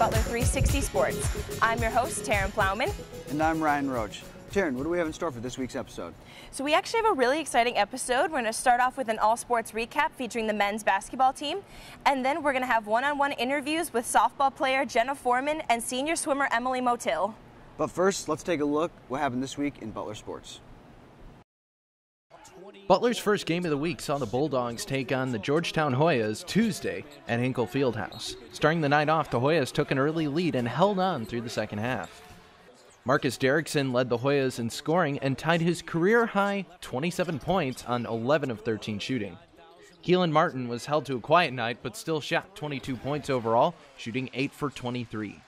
Butler 360 Sports. I'm your host, Taryn Plowman. And I'm Ryan Roach. Taryn, what do we have in store for this week's episode? So we actually have a really exciting episode. We're going to start off with an all-sports recap featuring the men's basketball team, and then we're going to have one-on-one interviews with softball player Jenna Foreman and senior swimmer Emily Motil. But first, let's take a look what happened this week in Butler sports. Butler's first game of the week saw the Bulldogs take on the Georgetown Hoyas Tuesday at Hinkle Fieldhouse. Starting the night off, the Hoyas took an early lead and held on through the second half. Marcus Derrickson led the Hoyas in scoring and tied his career high 27 points on 11 of 13 shooting. Kelan Martin was held to a quiet night but still shot 22 points overall, shooting 8 for 23.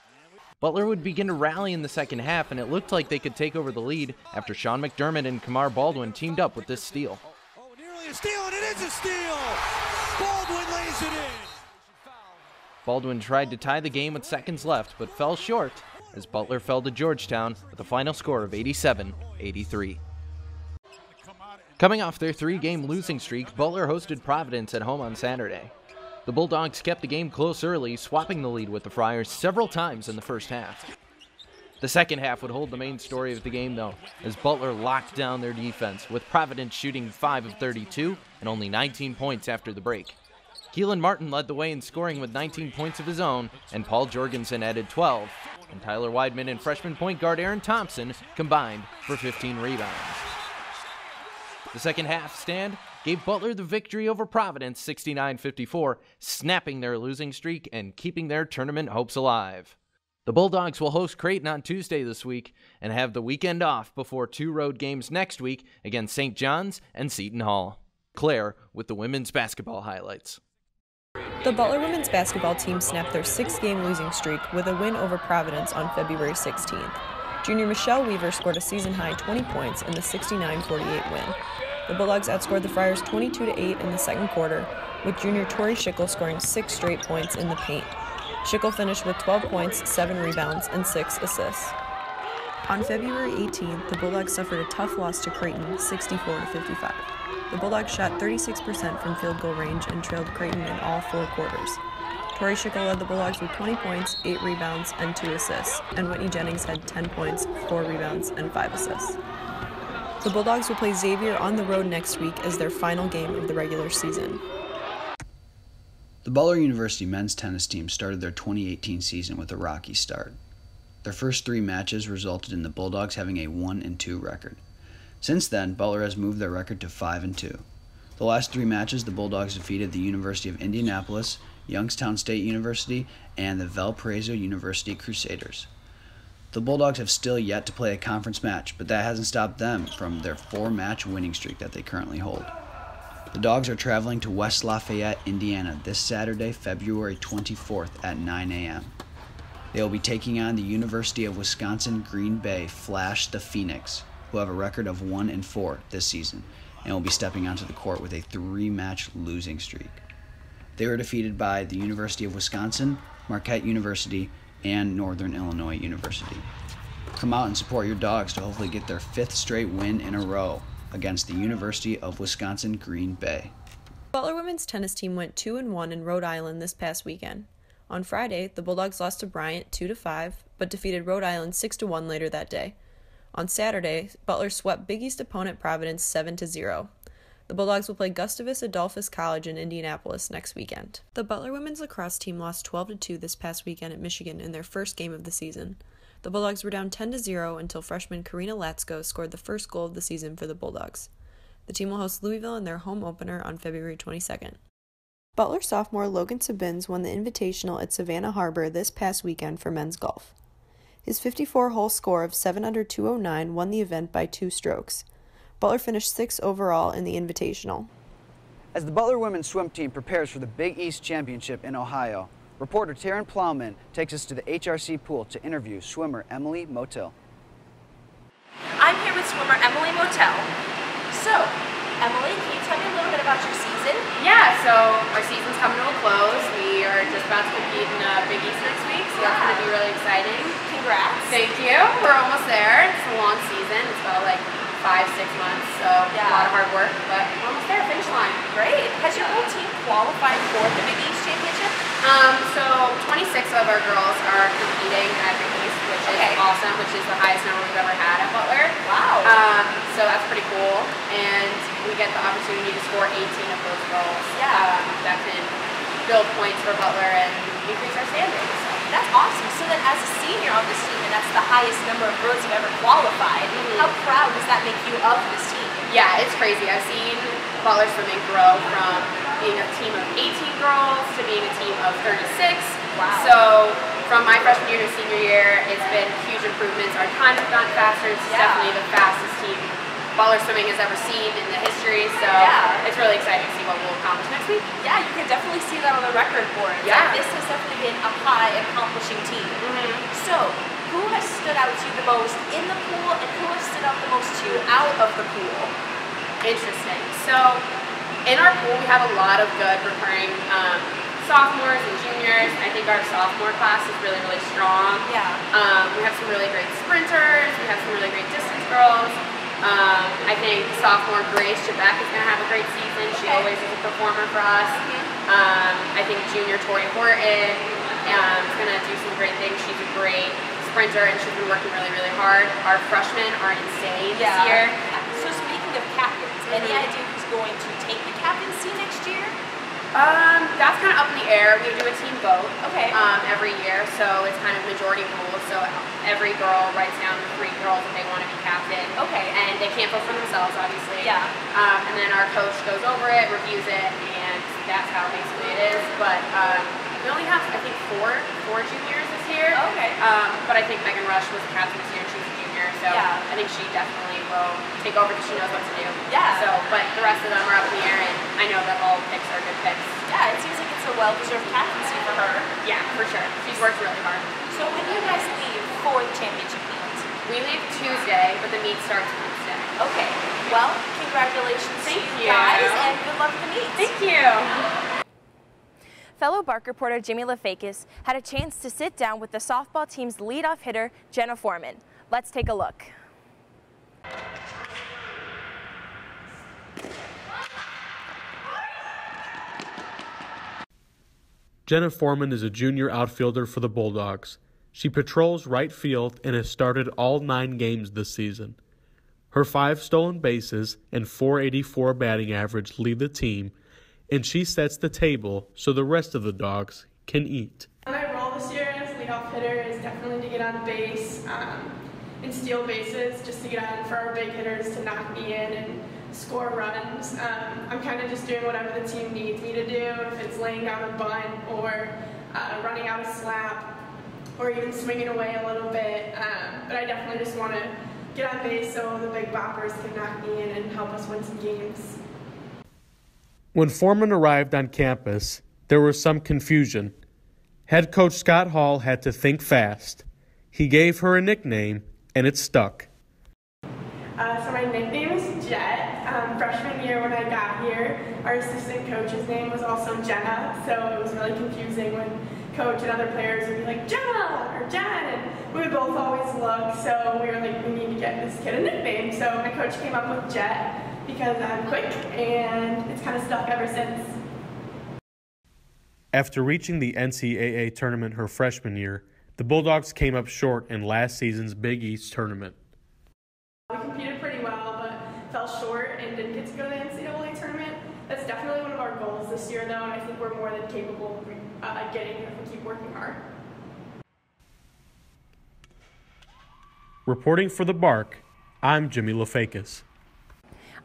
Butler would begin to rally in the second half, and it looked like they could take over the lead after Sean McDermott and Kamar Baldwin teamed up with this steal. A steal, and it is a steal! Baldwin lays it in. Baldwin tried to tie the game with seconds left, but fell short as Butler fell to Georgetown with a final score of 87 83. Coming off their three game losing streak, Butler hosted Providence at home on Saturday. The Bulldogs kept the game close early, swapping the lead with the Friars several times in the first half. The second half would hold the main story of the game, though, as Butler locked down their defense, with Providence shooting 5 of 32 and only 19 points after the break. Kelan Martin led the way in scoring with 19 points of his own, and Paul Jorgensen added 12, and Tyler Wideman and freshman point guard Aaron Thompson combined for 15 rebounds. The second half stand gave Butler the victory over Providence 69 54, snapping their losing streak and keeping their tournament hopes alive. The Bulldogs will host Creighton on Tuesday this week and have the weekend off before two road games next week against St. John's and Seton Hall. Claire with the women's basketball highlights. The Butler women's basketball team snapped their six game losing streak with a win over Providence on February 16th. Junior Michelle Weaver scored a season high 20 points in the 69 48 win. The Bulldogs outscored the Friars 22 8 in the second quarter, with junior Tori Schickel scoring six straight points in the paint. Schickel finished with 12 points, 7 rebounds, and 6 assists. On February 18th, the Bulldogs suffered a tough loss to Creighton, 64 55. The Bulldogs shot 36% from field goal range and trailed Creighton in all four quarters. Tori Schickel led the Bulldogs with 20 points, 8 rebounds, and 2 assists, and Whitney Jennings had 10 points, 4 rebounds, and 5 assists. The Bulldogs will play Xavier on the road next week as their final game of the regular season. The Butler University men's tennis team started their 2018 season with a rocky start. Their first three matches resulted in the Bulldogs having a 1 and 2 record. Since then, Butler has moved their record to 5 and 2. The last three matches, the Bulldogs defeated the University of Indianapolis, Youngstown State University, and the Valparaiso University Crusaders. The Bulldogs have still yet to play a conference match, but that hasn't stopped them from their four match winning streak that they currently hold. The Dogs are traveling to West Lafayette, Indiana this Saturday, February 24th at 9 a.m. They will be taking on the University of Wisconsin Green Bay Flash the Phoenix, who have a record of 1 and 4 this season, and will be stepping onto the court with a three match losing streak. They were defeated by the University of Wisconsin, Marquette University, and Northern Illinois University. Come out and support your dogs to hopefully get their fifth straight win in a row against the University of Wisconsin Green Bay. Butler women's tennis team went 2 and 1 in Rhode Island this past weekend. On Friday, the Bulldogs lost to Bryant 2 to 5, but defeated Rhode Island 6 to 1 later that day. On Saturday, Butler swept Big East opponent Providence 7 to 0. The Bulldogs will play Gustavus Adolphus College in Indianapolis next weekend. The Butler women's lacrosse team lost 12 to 2 this past weekend at Michigan in their first game of the season. The Bulldogs were down 10 0 until freshman Karina Latsko scored the first goal of the season for the Bulldogs. The team will host Louisville in their home opener on February 22nd. Butler sophomore Logan Sabins won the Invitational at Savannah Harbor this past weekend for men's golf. His 54 hole score of 7 under 209 won the event by two strokes. Butler finished sixth overall in the Invitational. As the Butler women's swim team prepares for the Big East Championship in Ohio, reporter Taryn Plowman takes us to the HRC pool to interview swimmer Emily Motil. I'm here with swimmer Emily Motil. So, Emily, can you tell me a little bit about your season? Yeah, so our season's coming to a close. We are just about to compete in uh, Big East next week, so that's going to be really exciting. Congrats. Thank you. We're almost there. It's a long season. It's about like five, six months, so Yeah. a lot of hard work, but we're almost there, finish line. Great. Has your whole team qualified for the Big East Championship? Um, so 26 of our girls are competing at East, which Okay. is awesome, which is the highest number we've ever had at Butler. Wow. Um, so that's pretty cool, and we get the opportunity to score 18 of those goals. Yeah. Um, that can build points for Butler and increase our standings. So. That's awesome. So then as a senior on this team, and that's the highest number of girls you've ever qualified, Mhm. how proud does that make you of this team? Yeah, it's crazy. I've seen Butler swimming grow from being a team of 18 girls to being a team of 36. Wow. So from my freshman year to senior year, it's been huge improvements. Our time has gotten faster. It's Yeah. definitely the fastest team Butler swimming has ever seen in the history. So Yeah. it's really exciting to see what we'll accomplish next week. Yeah, you can definitely see that on the record board. Yeah. This has definitely been a high accomplishing team. Mm-hmm. So, who has stood out to you the most in the pool, and who has stood out the most to you out of the pool? Interesting. So in our pool, we have a lot of good recurring um, sophomores and juniors. I think our sophomore class is really, really strong. Yeah. Um, we have some really great sprinters. We have some really great distance girls. Um, I think sophomore Grace Trebek is going to have a great season. She Okay. always is a performer for us. Um, I think junior Tori Horton um, is going to do some great things. She's a great sprinter and she's been working really, really hard. Our freshmen are insane this year. So, speaking of captains, any Mhm. idea going to take the captaincy next year? Um, that's kind of up in the air. We do a team vote. Okay. Um, every year, so it's kind of majority rule. So every girl writes down the three girls that they want to be captain. Okay. And they can't vote for themselves, obviously. Yeah. Um, and then our coach goes over it, reviews it, and that's how basically it is. But um, we only have, I think, four four juniors this year. Okay. Um, but I think Megan Rush was captain this year, she's so Yeah. I think she definitely will take over because she knows what to do. Yeah. So, but the rest of them are up in the air, and I know that all picks are good picks. Yeah, it seems like it's a well-deserved captaincy for her. Yeah, for sure. She's worked really hard. So, when do you guys leave for the championship meet? We leave Tuesday, but the meet starts Wednesday. Okay. Well, congratulations Thank to you. guys, and good luck with the meet. Thank you. Fellow Bark reporter Jimmy LaFakis had a chance to sit down with the softball team's leadoff hitter, Jenna Foreman. Let's take a look. Jenna Foreman is a junior outfielder for the Bulldogs. She patrols right field and has started all nine games this season. Her five stolen bases and 484 batting average lead the team, and she sets the table so the rest of the dogs can eat. My role this year as leadoff hitter is definitely to get on base um, steal bases, just to get on for our big hitters to knock me in and score runs. Um, I'm kind of just doing whatever the team needs me to do, if it's laying down a bunt or uh, running out a slap or even swinging away a little bit. Um, but I definitely just want to get on base so the big boppers can knock me in and help us win some games. When Foreman arrived on campus, there was some confusion. Head coach Scott Hall had to think fast. He gave her a nickname, and it stuck. Uh, so my nickname is Jet. Um, freshman year when I got here, our assistant coach's name was also Jenna, so it was really confusing when coach and other players would be like Jenna or Jen, and we would both always look. So we were like, we need to get this kid a nickname. So my coach came up with Jet because I'm quick, and it's kind of stuck ever since. After reaching the NCAA tournament her freshman year, the Bulldogs came up short in last season's Big East tournament. We competed pretty well, but fell short and didn't get to go to the NCAA tournament. That's definitely one of our goals this year, though, and I think we're more than capable of uh, getting if we keep working hard. Reporting for the Bark, I'm Jimmy LaFakis.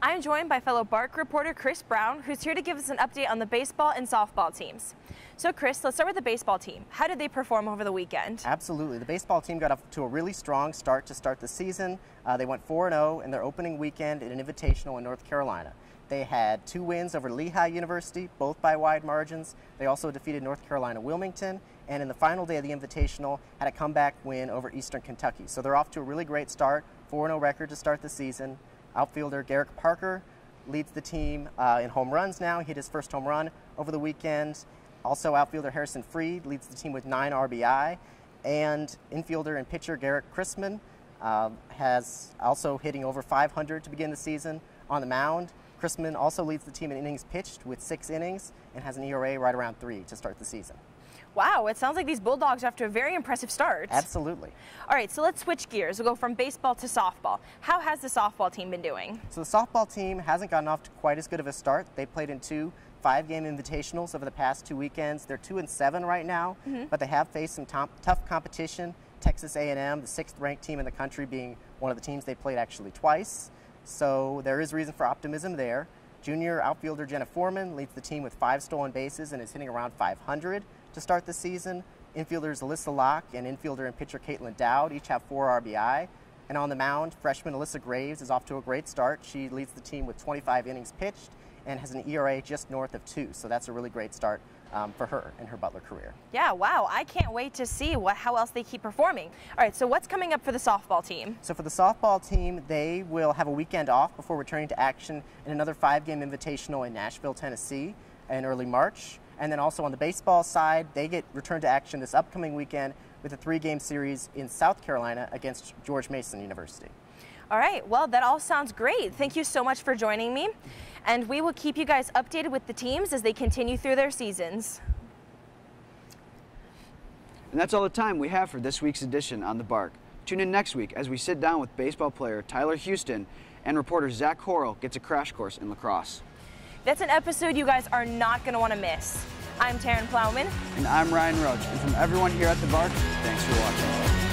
I am joined by fellow Bark reporter Chris Brown, who's here to give us an update on the baseball and softball teams. So, Chris, let's start with the baseball team. How did they perform over the weekend? Absolutely. The baseball team got off to a really strong start to start the season. Uh, they went 4 0 in their opening weekend in an invitational in North Carolina. They had two wins over Lehigh University, both by wide margins. They also defeated North Carolina Wilmington, and in the final day of the invitational, had a comeback win over Eastern Kentucky. So they're off to a really great start, 4 0 record to start the season. Outfielder Gehrig Parker leads the team uh, in home runs now. He hit his first home run over the weekend. Also, outfielder Harrison Freed leads the team with nine RBI. And infielder and pitcher Garrett Chrisman uh, has also hitting over 500 to begin the season on the mound. Chrisman also leads the team in innings pitched with six innings and has an ERA right around three to start the season. Wow, it sounds like these Bulldogs are off to a very impressive start. Absolutely. All right, so let's switch gears. We'll go from baseball to softball. How has the softball team been doing? So the softball team hasn't gotten off to quite as good of a start. They played in two five-game invitationals over the past two weekends. They're two and seven right now, mm -hmm. but they have faced some tough competition. Texas A&M, the sixth-ranked team in the country, being one of the teams they played actually twice. So there is reason for optimism there. Junior outfielder Jenna Foreman leads the team with five stolen bases and is hitting around 500 to start the season. Infielders Alyssa Locke and infielder and pitcher Caitlin Dowd each have four RBI. And on the mound, freshman Alyssa Graves is off to a great start. She leads the team with 25 innings pitched and has an ERA just north of two. So that's a really great start um, for her in her Butler career. Yeah, wow. I can't wait to see what how else they keep performing. All right, so what's coming up for the softball team? So for the softball team, they will have a weekend off before returning to action in another five-game invitational in Nashville, Tennessee in early March. And then also on the baseball side, they get returned to action this upcoming weekend with a three-game series in South Carolina against George Mason University. All right, well, that all sounds great. Thank you so much for joining me. And we will keep you guys updated with the teams as they continue through their seasons. And that's all the time we have for this week's edition on The Bark. Tune in next week as we sit down with baseball player Tyler Houston and reporter Zach Horrell gets a crash course in lacrosse. That's an episode you guys are not going to want to miss. I'm Taryn Plowman. And I'm Ryan Roach. And from everyone here at The Bark, thanks for watching.